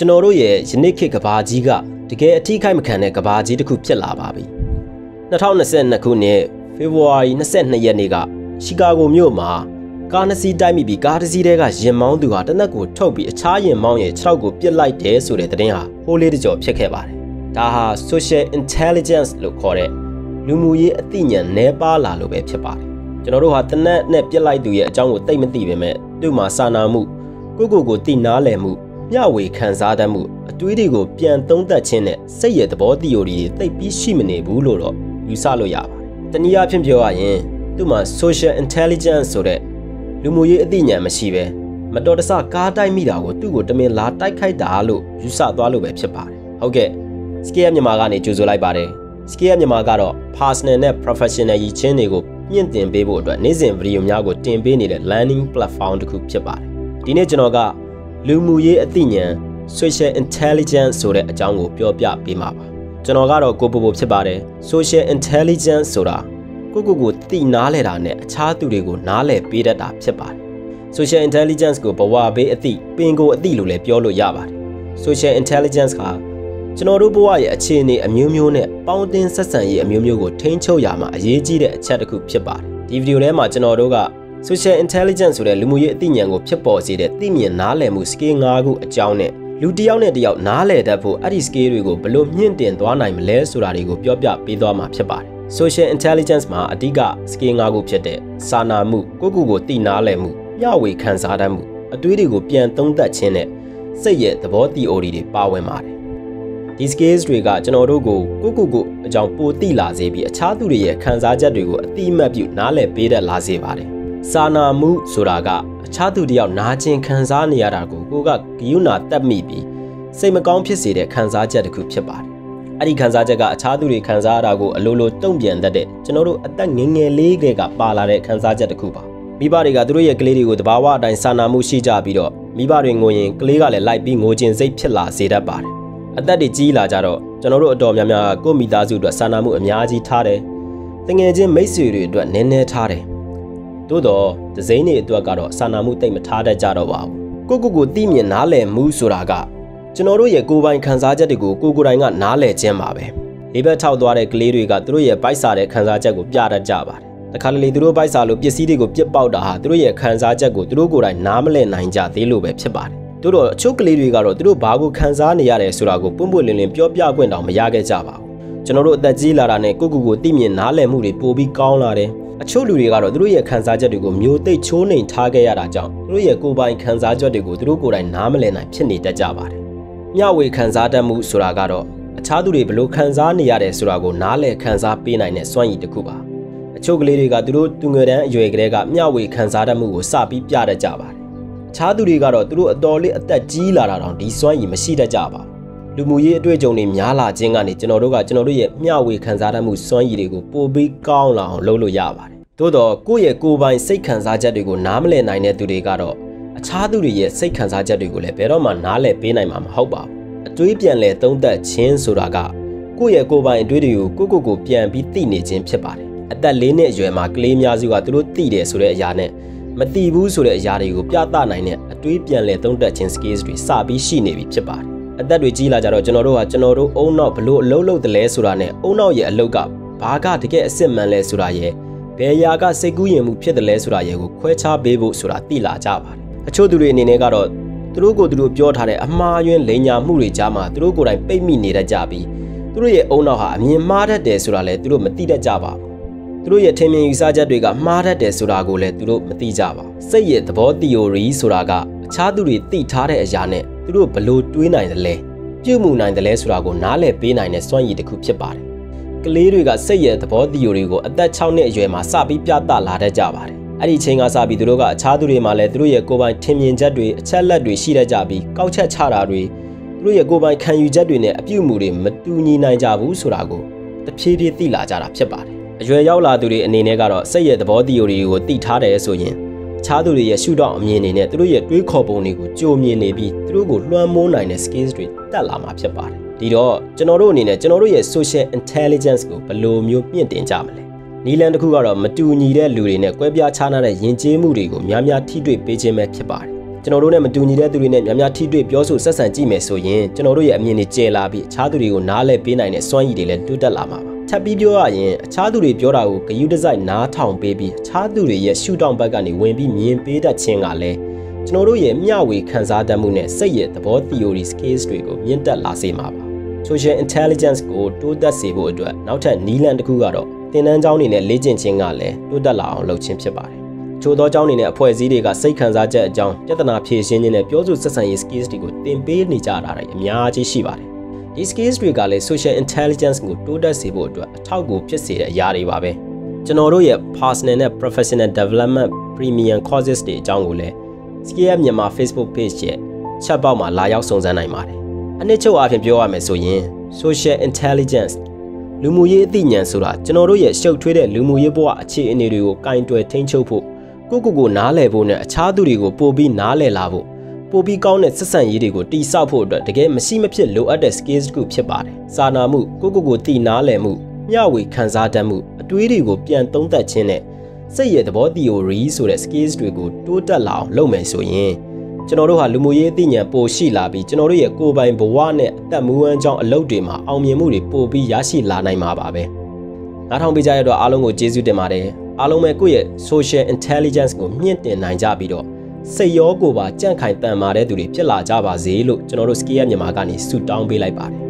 ကျွန်တော်တို့ရဲ့ယနေ့ခေတ်ကဘာကြီးကတကယ်အထီးခိုက်မခံတဲ့ကဘာကြီးတစ်ခုဖြစ်လာပါပြီ2022ခုနှစ်ဖေဖော်ဝါရီ22ရက်နေ့ကရှီကာဂိုမြို့မှာကားနှစ်စီးတိုက်မိပြီးကားတစ်စီးတဲကရင်မောင်းသူဟာတနက်ကိုထုတ်ပြီးအခြားရင်မောင်းရဲ့ခြေထောက်ကိုပစ်လိုက်တယ်ဆိုတဲ့သတင်းဟာဟိုးလေးတကြောဖြစ်ခဲ့ပါတယ်ဒါဟာ social intelligence လို့ခေါ်တဲ့လူမှုရေးအသိဉာဏ်နှဲပါလာလို့ပဲဖြစ်ပါတယ်ကျွန်တော်တို့ဟာတနက်နဲ့ပြစ်လိုက်သူရဲ့အကြောင်းကိုသိမသိပေမဲ့သူ့မှာစာနာမှုကိုကိုကိုသိနာလည်မှု မျှဝေခံစားတတ်မှုအတွေးတွေကိုပြန်သုံးသပ်ခြင်းနဲ့စိတ်ရဲ့သဘော theory တွေသိပြီးရှိမနေဘူးလို့တော့ယူဆလို့ရပါတယ်။တနည်းအားဖြင့်ပြောရရင်သူ့မှာ social intelligence ဆိုတဲ့လူမှုရေးအသိဉာဏ်မရှိပဲမတော်တဆကားတိုက်မိတာကိုသူ့ကိုတမင်လာတိုက်ခိုက်တာလို့ယူဆသွားလို့ပဲဖြစ်ပါတယ်။ဟုတ်ကဲ့ scale မြန်မာကနေကြိုဆိုလိုက်ပါတယ်။ scale မြန်မာကတော့ personal နဲ့ professional ရည်ချင်းတွေကိုမြင့်တင်ပေးဖို့အတွက်နေ့စဉ်ဗီဒီယိုများကိုတင်ပေးနေတဲ့ learning platform တစ်ခုဖြစ်ပါတယ်။ဒီနေ့ကျွန်တော်က လူမှုရေးအသိဉာဏ် social intelligence ဆိုတဲ့အကြောင်းကိုပြောပြပေးမှာပါကျွန်တော်ကတော့ကိုပိုပိုဖြစ်ပါတယ် social intelligence ဆိုတာကိုကိုကိုသိနားလဲတာနဲ့အခြားသူတွေကိုနားလဲပေးတတ်တာဖြစ်ပါတယ် social intelligence ကိုဘဝဘေးအသိပင်ကိုအသိလို့လည်းပြောလို့ရပါတယ် social intelligence ကကျွန်တော်တို့ဘဝရဲ့အခြေအနေအမျိုးမျိုးနဲ့ပေါင်းတင်ဆက်ဆံရေးအမျိုးမျိုးကိုထိန်းချုပ်ရမှာအရေးကြီးတဲ့အချက်တစ်ခုဖြစ်ပါတယ်ဒီဗီဒီယိုထဲမှာကျွန်တော်တို့က social intelligence ဆိုတဲ့လူမှုရေးအသိဉာဏ်ကိုဖြစ်ပေါ်စေတဲ့သိမြင်နားလည်မှု skill ၅ခုအကြောင်းနဲ့လူတစ်ယောက်နဲ့တစ်ယောက်နားလည်တတ်ဖို့အဲ့ဒီ skill တွေကိုဘယ်လိုမြင့်တင်သွားနိုင်မလဲဆိုတာတွေကိုပြောပြပေးသွားမှာဖြစ်ပါတယ် social intelligence မှာအဓိက skill ၅ခုဖြစ်တဲ့စာနာမှုကိုယ့်ကိုယ်ကိုသိနားလည်မှုမျှဝေခံစားတတ်မှုအတွေးတွေကိုပြန်သုံးသပ်ခြင်းနဲ့စိတ်ရဲ့သဘော theory တွေပါဝင်ပါတယ်ဒီ skills တွေကကျွန်တော်တို့ကိုကိုကိုကိုအကြောင်းပိုသိလာစေပြီးအခြားသူတွေရဲ့ခံစားချက်တွေကိုအတိအမှတ်ပြုနားလည်ပေးတတ်လာစေပါတယ် စာနာမှုဆိုတာကအခြားသူတယောက်နာကျင်ခံစားနေရတာကိုကိုကဂယုဏတက်မိပြီးစိတ်မကောင်းဖြစ်စေတဲ့ခံစားချက်တစ်ခုဖြစ်ပါတယ်။အဲ့ဒီခံစားချက်ကအခြားသူတွေခံစားရတာကိုအလိုလိုတုံ့ပြန်တတ်တဲ့ကျွန်တော်တို့အသက်ငယ်ငယ်လေးကကပါလာတဲ့ခံစားချက်တစ်ခုပါ။မိဘတွေကသူတို့ရဲ့ကလေးတွေကိုတဘာဝအတိုင်းစာနာမှုရှိကြပြီးတော့မိဘတွေငိုရင်ကလေးကလည်းလိုက်ပြီးငိုခြင်းစိတ်ဖြစ်လာစေတတ်ပါတယ်။အသက်တွေကြီးလာကြတော့ကျွန်တော်တို့အတော်များများကိုမိသားစုအတွက်စာနာမှုအများကြီးထားတယ်။တငယ်ချင်းမိတ်ဆွေတွေအတွက်နည်းနည်းထားတယ်။ သို့တော့ဒဇိမ့်တွေအတွက်ကတော့စာနာမှုတိတ်မထားတတ်ကြတော့ပါဘူးကိုကိုကိုသိမြင်နားလည်မှုဆိုတာကကျွန်တော်တို့ရဲ့ကိုယ်ပိုင်ခံစားချက်တွေကိုကိုကိုယ်တိုင်ကနားလည်ခြင်းပါပဲလေးဘက်ထောက်သွားတဲ့ကလေးတွေကသူတို့ရဲ့ပိုက်စာတဲ့ခံစားချက်ကိုပြတတ်ကြပါတယ်တခါတလေသူတို့ပိုက်စာလို့ပစ္စည်းတွေကိုပြစ်ပေါက်တာဟာသူတို့ရဲ့ခံစားချက်ကိုသူတို့ကိုယ်တိုင်နားမလည်နိုင်ကြသေးလို့ပဲဖြစ်ပါတယ်တို့တော့အချို့ကလေးတွေကတော့သူတို့ဘာကိုခံစားနေရတယ်ဆိုတာကိုပွန့်ပွန့်လင်းလင်းပြောပြခွင့်တောင်မရခဲ့ကြပါဘူးကျွန်တော်တို့အသက်ကြီးလာတာနဲ့ကိုကိုကိုသိမြင်နားလည်မှုတွေပိုပြီးကောင်းလာတယ် အချို့လူတွေကတော့သူတို့ရဲ့ခံစားချက်တွေကိုမျိုးသိချိုးနှိမ်ထားခဲ့ရတာကြောင့်သူတို့ရဲ့ကိုယ်ပိုင်ခံစားချက်တွေကိုသူတို့ကိုယ်တိုင်နားမလည်နိုင်ဖြစ်နေတတ်ကြပါတယ်။မျှဝေခံစားတတ်မှုဆိုတာကတော့အခြားသူတွေဘလို့ခံစားနေရတယ်ဆိုတာကိုနားလည်ခံစားပေးနိုင်တဲ့စွမ်းရည်တစ်ခုပါ။အချို့ကလေးတွေကသူတို့သူငယ်တန်းအရွယ်ကလေးကမျှဝေခံစားတတ်မှုကိုစပြီးပြတတ်ကြပါတယ်။အခြားသူတွေကတော့သူတို့အတော်လေးအသက်ကြီးလာတာတောင်ဒီစွမ်းရည်မရှိတတ်ကြပါဘူး လူမှုရေးအတွေ့အကြုံတွေများလာခြင်းကနေကျွန်တော်တို့ကကျွန်တော်တို့ရဲ့မျှဝေခံစားတတ်မှုစွမ်းရည်တွေကိုပိုပြီးကောင်းလာအောင်လုပ်လို့ရပါတယ်။သို့တော့ကိုယ့်ရဲ့ကိုယ်ပိုင်စိတ်ခံစားချက်တွေကိုနားမလည်နိုင်တဲ့သူတွေကတော့အခြားသူတွေရဲ့စိတ်ခံစားချက်တွေကိုလည်းဘယ်တော့မှနားလည်ပေးနိုင်မှာမဟုတ်ပါဘူး။အတွေးပြန်လဲသုံးသပ်ခြင်းဆိုတာကကိုယ့်ရဲ့ကိုယ်ပိုင်အတွေးတွေကိုကိုယ့်ကိုယ်ကိုပြန်ပြီးသိနေခြင်းဖြစ်ပါတယ်။အသက်၄နှစ်အရွယ်မှာကလေးများစုကသူတို့သိတယ်ဆိုတဲ့အရာနဲ့မသိဘူးဆိုတဲ့အရာတွေကိုပြသနိုင်တဲ့အတွေးပြန်လဲသုံးသပ်ခြင်း skills တွေစပြီးရှိနေပြီဖြစ်ပါတယ် အသက်တွေကြီးလာကြတော့ကျွန်တော်တို့ကကျွန်တော်တို့အုံနောက်ဘလို့အလုံးလုံးတလဲဆိုတာနဲ့အုံနောက်ရဲ့အလုတ်ကဘာကတကယ်အစ်စ်မှန်လဲဆိုတာရဲ့ဘယ်ရာကစိတ်ကူးရင်မှုဖြစ်တယ်လဲဆိုတာရဲ့ကိုခွဲခြားပေးဖို့ဆိုတာသိလာကြပါတယ်အချို့သူတွေအနေနဲ့ကတော့သူတို့ကိုသူတို့ပြောထားတဲ့အမှားယွင်းလိန်ညာမှုတွေကြားမှာသူတို့ကိုယ်တိုင်ပိတ်မိနေတတ်ကြပြီးသူတို့ရဲ့အုံနောက်ဟာအမြင်မှားတတ်တယ်ဆိုတာလည်းသူတို့မသိတတ်ကြပါဘူးသူတို့ရဲ့ထင်မြင်ယူဆချက်တွေကမှားတတ်တယ်ဆိုတာကိုလည်းသူတို့မသိကြပါဘူးစိတ်ရဲ့သဘော theory ဆိုတာကအခြားသူတွေသိထားတဲ့အရာနဲ့ သူတို့ဘလို့တွေးနိုင်တယ်လဲပြုမှုနိုင်တယ်လဲဆိုတာကိုနားလည်ပေးနိုင်တဲ့စွမ်းရည်တစ်ခုဖြစ်ပါတယ်။ကလေးတွေကစိတ်ရဲ့သဘော theory ကိုအသက်6နှစ်အရွယ်မှာစပြီးပြသလာတတ်ကြပါတယ်။အဲ့ဒီချိန်ကစပြီးသူတို့ကအခြားသူတွေမှာလည်းသူတို့ရဲ့ကိုယ်ပိုင်ထင်မြင်ချက်တွေအချက်လက်တွေရှိတတ်ကြပြီးကောက်ချက်ချတာတွေသူတို့ရဲ့ကိုယ်ပိုင်ခံယူချက်တွေနဲ့အပြုအမူတွေမတူညီနိုင်ကြဘူးဆိုတာကိုတဖြည်းဖြည်းသိလာကြတာဖြစ်ပါတယ်။အရွယ်ရောက်လာသူတွေအနေနဲ့ကတော့စိတ်ရဲ့သဘော theory ကိုသိထားတယ်ဆိုရင် ခြားသူတွေရဲ့ရှုထောင့်အမြင်တွေနဲ့သူတို့ရဲ့တွေးခေါ်ပုံတွေကိုကြိုမြင်နေပြီးသူတို့ကိုလွှမ်းမိုးနိုင်တဲ့ skills တွေတက်လာမှာဖြစ်ပါတယ်။ဒီတော့ကျွန်တော်တို့အနေနဲ့ကျွန်တော်တို့ရဲ့ social intelligence ကိုဘယ်လိုမျိုးမြင့်တင်ကြမလဲ။နီလန်တစ်ခုကတော့မတူညီတဲ့လူတွေနဲ့ကွဲပြားခြားနားတဲ့ယဉ်ကျေးမှုတွေကိုများများထိတွေ့ပေးခြင်းပဲဖြစ်ပါတယ်။ကျွကျွန်တော်တို့နဲ့မတူညီတဲ့သူတွေနဲ့များများထိတွေ့ပြောဆိုဆက်ဆံကြည့်မယ်ဆိုရင်ကျွန်တော်တို့ရဲ့အမြင်တွေကျယ်လာပြီးအခြားသူတွေကိုနားလည်ပေးနိုင်တဲ့စွမ်းရည်တွေလည်းတိုးတက်လာမှာပါ ထပ်ပြီးပြောရရင်အခြားသူတွေပြောတာကိုဂယုတစိုက်နားထောင်ပေးပြီးအခြားသူတွေရဲ့ရှုထောင့်ဘက်ကနေဝင်ပြီးမြင်ပေးတတ်ခြင်းကလည်းကျွန်တော်တို့ရဲ့မျှဝေခံစားတတ်မှုနဲ့စိတ်ရဲ့သဘော theory skills တွေကိုမြင့်တက်လာစေမှာပါ social intelligence ကိုတိုးတက်စေဖို့အတွက်နောက်ထပ်နည်းလမ်းတစ်ခုကတော့သင်တန်းကျောင်းတွေနဲ့လေ့ကျင့်ခြင်းကလည်းတိုးတက်လာအောင်လုပ်ခြင်းဖြစ်ပါတယ်။ချို့သောကျောင်းတွေနဲ့အဖွဲ့အစည်းတွေကစိတ်ခံစားချက်အကြောင်းပြဿနာဖြေရှင်းခြင်းနဲ့ပြောဆိုဆက်ဆံရေး skills တွေကိုသင်ပေးနေကြတာတွေအများကြီးရှိပါတယ်။ ဒီ skills တွေကလည်း social intelligence ကိုတိုးတက်စေဖို့အတွက်အထောက်အကူဖြစ်စေတဲ့အရာတွေပါပဲ။ကျွန်တော်တို့ရဲ့ personal နဲ့ professional development premium courses တွေအကြောင်းကိုလည်း Skill မြန်မာ Facebook page ရဲ့ chat box မှာလာရောက်စုံစမ်းနိုင်ပါတယ်။အနည်းချုပ်အဖြစ်ပြောရမယ်ဆိုရင် social intelligence လူမှုရေးအသိဉာဏ်ဆိုတာကျွန်တော်တို့ရဲ့ရှုပ်ထွေးတဲ့လူမှုရေးဘဝအခြေအနေတွေကိုကင်တွယ်ထိန်းချုပ်ဖို့ကိုကိုကိုနားလည်ဖို့နဲ့အခြားသူတွေကိုပို့ပြီးနားလည်လာဖို့ ပို့ပြီးကောင်းတဲ့ဆက်ဆံရေးတွေကိုတိစောက်ဖို့အတွက်တကယ်မရှိမဖြစ်လိုအပ်တဲ့ skills တစ်ခုဖြစ်ပါတယ်။စာနာမှုကိုကိုကိုတည်နားလည်မှုမျှဝေခံစားတတ်မှုအတွေးတွေကိုပြန်သုံးသပ်ခြင်းနဲ့စိတ်ရဲ့သဘော theory ဆိုတဲ့ skills တွေကိုတိုးတက်လာအောင်လုပ်မယ်ဆိုရင်ကျွန်တော်တို့ဟာလူမှုရေးအသိဉာဏ်ပိုရှိလာပြီးကျွန်တော်တို့ရဲ့ကိုယ်ပိုင်ဘဝနဲ့အသက်မူဝမ်းကြောင်းအလုပ်တွေမှာအောင်မြင်မှုတွေပိုပြီးရရှိလာနိုင်မှာပါပဲ။နားထောင်ပေးကြရတော့အားလုံးကိုကျေးဇူးတင်ပါတယ်။အားလုံးပဲကိုယ့်ရဲ့ social intelligence ကိုမြင့်တင်နိုင်ကြပြီးတော့ စိတ်ရောကိုယ်ပါကြန့်ခိုင်တန်မာတဲ့သူတွေဖြစ်လာကြပါစေလို့ကျွန်တော်တို့ skill မြန်မာကနေဆုတောင်းပေးလိုက်ပါတယ်